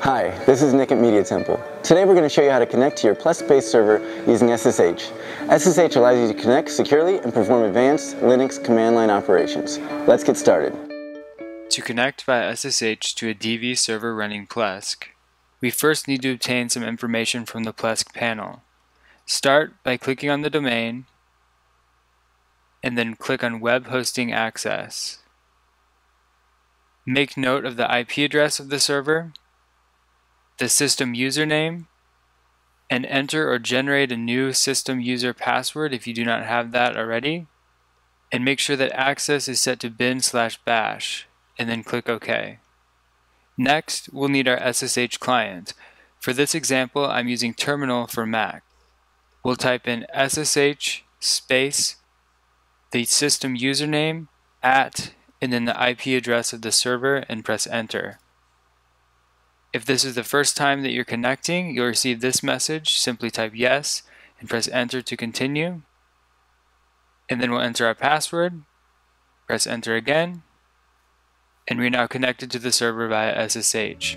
Hi, this is Nick at Media Temple. Today we're going to show you how to connect to your Plesk-based server using SSH. SSH allows you to connect securely and perform advanced Linux command line operations. Let's get started. To connect via SSH to a DV server running Plesk, we first need to obtain some information from the Plesk panel. Start by clicking on the domain and then click on Web Hosting Access. Make note of the IP address of the server the system username, and enter or generate a new system user password if you do not have that already. And make sure that access is set to bin slash bash, and then click OK. Next, we'll need our SSH client. For this example, I'm using Terminal for Mac. We'll type in SSH space the system username at and then the IP address of the server and press enter. If this is the first time that you're connecting, you'll receive this message. Simply type yes and press enter to continue. And then we'll enter our password, press enter again, and we're now connected to the server via SSH.